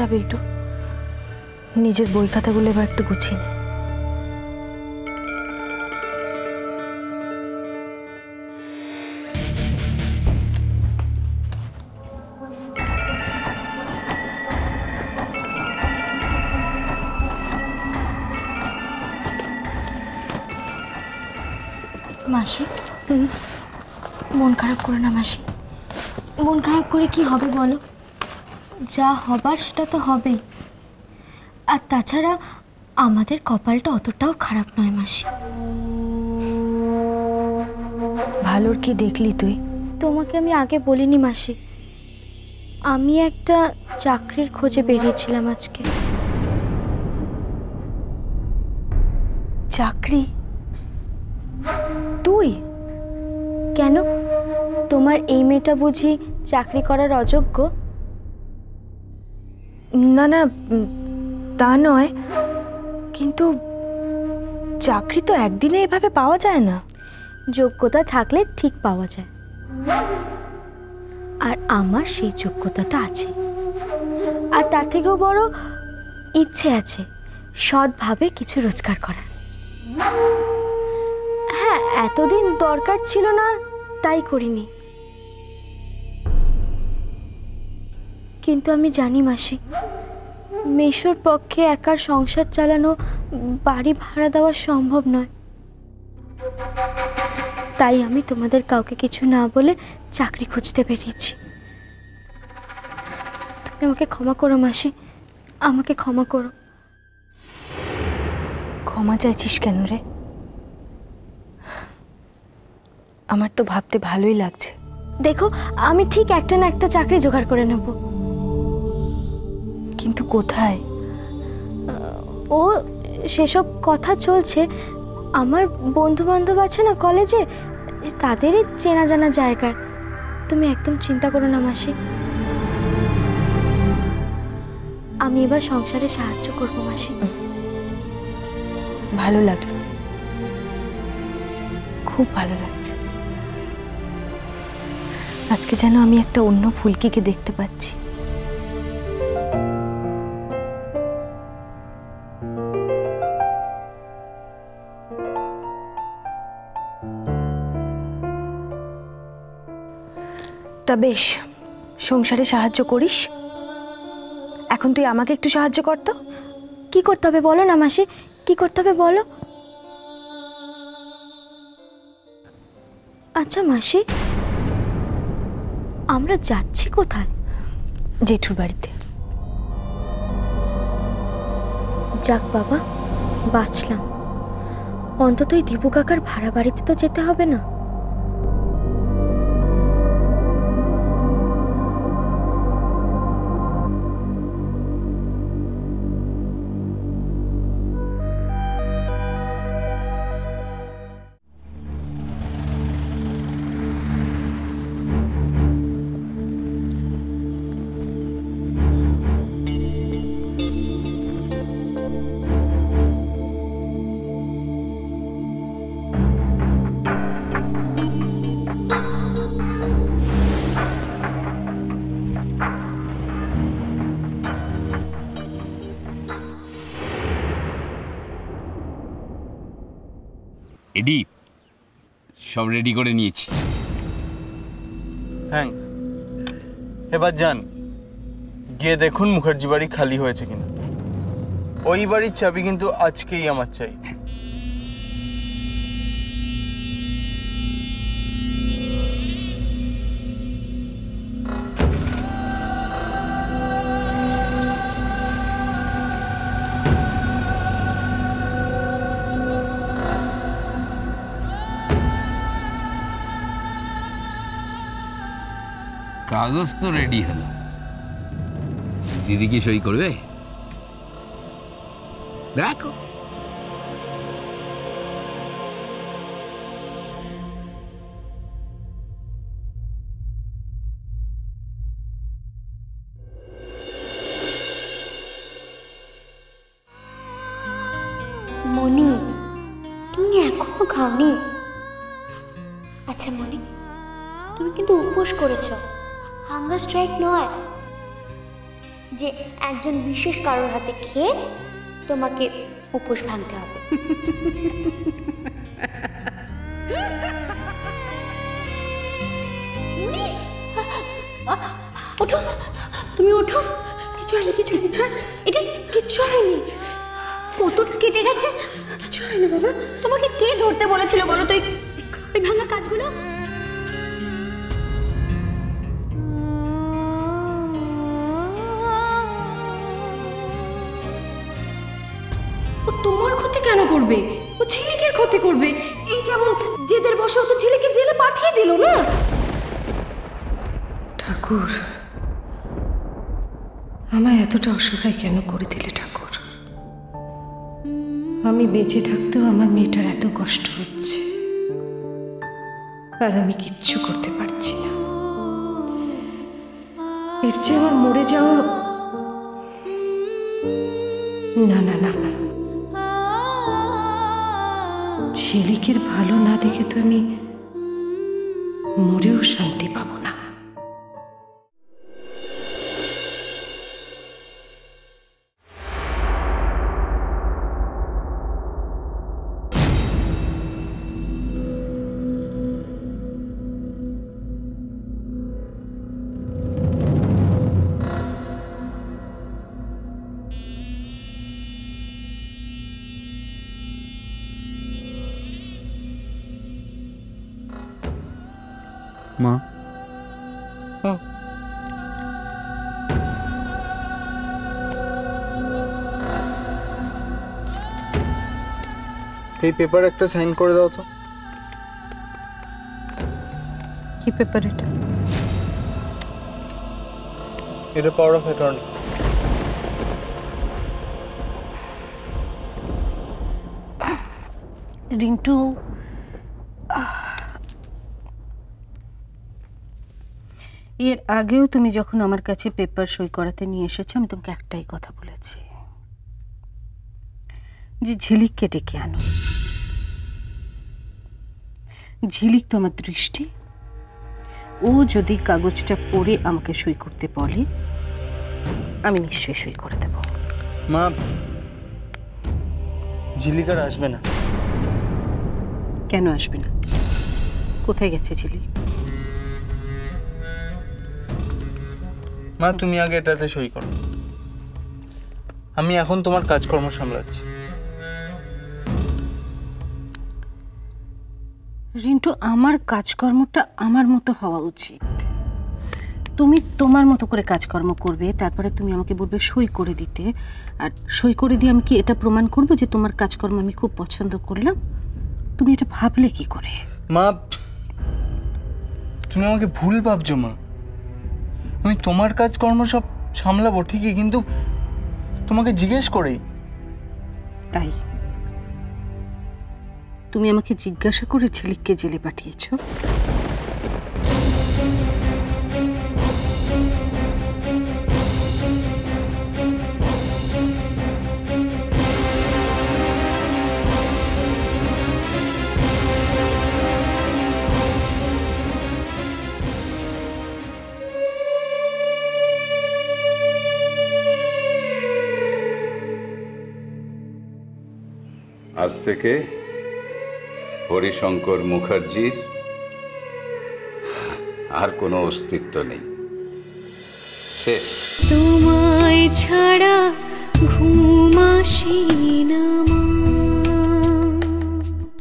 যা, বিল্টু। নিজের বই খাতাগুলো এবার একটু গুছিয়ে নে। মাসি? মন খারাপ করে না, মাসি। মন খারাপ করে কি হবে বলো? যা হবার সেটা তো হবেই। আর তাছাড়া আমাদের কপালটা অতটাও খারাপ নয় মাসি। ভালোর কি দেখলি তুই? তোমাকে আমি আগে বলিনি মাসি। আমি একটা চাকরির খোঁজে বেরিয়েছিলাম আজকে। চাকরি? তুই? কেন? তোমার এই মেয়েটা বুঝি চাকরি করার অযোগ্য? না না তা নয়। কিন্তু চাকরি তো একদিনে এভাবে পাওয়া যায় না। যোগ্যতা থাকলে ঠিক পাওয়া যায়। আর আমার সেই যোগ্যতাটা আছে। আর তার থেকেও বড় ইচ্ছে আছে সৎভাবে কিছু রোজগার করার। হ্যাঁ এতদিন দরকার ছিল না, তাই করিনি। কিন্তু আমি জানি মাসি। মেশোর পক্ষে একার সংসার চালানো বাড়ি ভাড়া দেওয়া সম্ভব নয়। তাই আমি তোমাদের কাউকে কিছু না বলে চাকরি খুঁজতে বেরিয়েছি। তুমি আমাকে ক্ষমা করো মাসি। আমাকে ক্ষমা করো। ক্ষমা চাইছিস কেন রে? আমার তো ভাবতে ভালোই লাগছে। দেখো আমি ঠিক একটা না একটা চাকরি জোগাড় করে নেব। কিন্তু কোথায়? ও, সেসব কথা চলছে। আমার বন্ধু বান্ধব আছে না কলেজে তাদেরই চেনা জানা জায়গায়। তুমি একদম চিন্তা করো না, মাসি। আমি এবার সংসারে সাহায্য করব, মাসি। ভালো লাগল। খুব ভালো লাগছে। আজকে যেন আমি একটা অন্য ফুলকিকে দেখতে পাচ্ছি। তা বেশ সংসারে সাহায্য করিস। এখন তুই আমাকে একটু সাহায্য কর তো। কি করতে হবে বলো না মাসি কি করতে হবে বলো। আচ্ছা মাসি আমরা যাচ্ছি কোথায়? জেঠুর বাড়িতে। যাক বাবা বাঁচলাম। অন্তত এই দীপু কাকার ভাড়া বাড়িতে তো যেতে হবে না। এডি সব রেডি করে নিয়েছি। থ্যাংকস এবার যান। গিয়ে দেখুন মুখার্জি বাড়ি খালি হয়েছে কিনা। ওই বাড়ির চাবি কিন্তু আজকেই আমার চাই। কাগজ তো রেডি হলো। দিদি কি সই করবে? দেখো। মনি তুমি এখনও খাওনি? আচ্ছা মনি তুমি কিন্তু উপোস করেছ। হাঙ্গার স্ট্রাইক নয়। যে একজন বিশেষ কারোর হাতে খেয়ে তোমাকে উপোস ভাঙতে হবে। ওঠো, তুমি ওঠো। কিছু হয়নি, কিছু ছাড় এটা কিচ্ছু হয়নি। কতটা কেটে গেছে। কিছু হয়নি বাবা। তোমাকে কে ধরতে বলেছিল বলো তো? এই ভাঙা কাজগুলো? করবে? ও ছেলেকের ক্ষতি করবে। এই যেমন জেদের বসে ও তো ছেলেকে জেলে পাঠিয়ে দিল না? ঠাকুর, আমায় এতটা অসহায় কেন করে দিলে ঠাকুর? আমি বেঁচে থাকতেও আমার মেয়েটার এত কষ্ট হচ্ছে। আর আমি কিচ্ছু করতে পারছি না। এর চেয়ে আমার মরে যাওয়া না না না না। ঝিলিকের ভালো না দেখে তো আমি মরেও শান্তি পাবো না মা এই পেপার একটা সাইন করে দাও তো কি পেপার এটা এটা পাওয়ার অফ অ্যাটর্নি রিন্টু এর আগেও তুমি যখন আমার কাছে পেপার সই করাতে নিয়ে এসেছ আমি তোমাকে একটাই কথা বলেছি। যে ঝিলিককে ডেকে আনো। ঝিলিক তো আমার দৃষ্টি। ও যদি কাগজটা পড়ে আমাকে সই করতে বলে আমি নিশ্চয়ই সই করে দেবো। মা ঝিলিকার আসবে না। কেন আসবে না? কোথায় গেছে ঝিলিক? মা তুমি আগে এটাতে সই করো। আমি এখন তোমার কাজকর্ম সামলাচ্ছি। রিন্টু আমার কাজকর্মটা আমার মতো হওয়া উচিত। তুমি তোমার মতো করে কাজকর্ম করবে তারপরে তুমি আমাকে বলবে সই করে দিতে। আর সই করে দিয়ে আমি কি এটা প্রমাণ করব যে তোমার কাজকর্ম আমি খুব পছন্দ করলাম? তুমি এটা ভাবলে কি করে? মা তুমি আমাকে ভুল ভাবছ মা। আমি তোমার কাজকর্ম সব সামলাবো, ঠিকই, কিন্তু তোমাকে জিজ্ঞেস করেই। তাই? তুমি আমাকে জিজ্ঞাসা করে ঝিলিককে জেলে পাঠিয়েছো? আজ থেকে হরিশঙ্কর মুখার্জির আর কোনো অস্তিত্ব নেই। শেষ। তোমায় ছাড়া ঘুমাসি না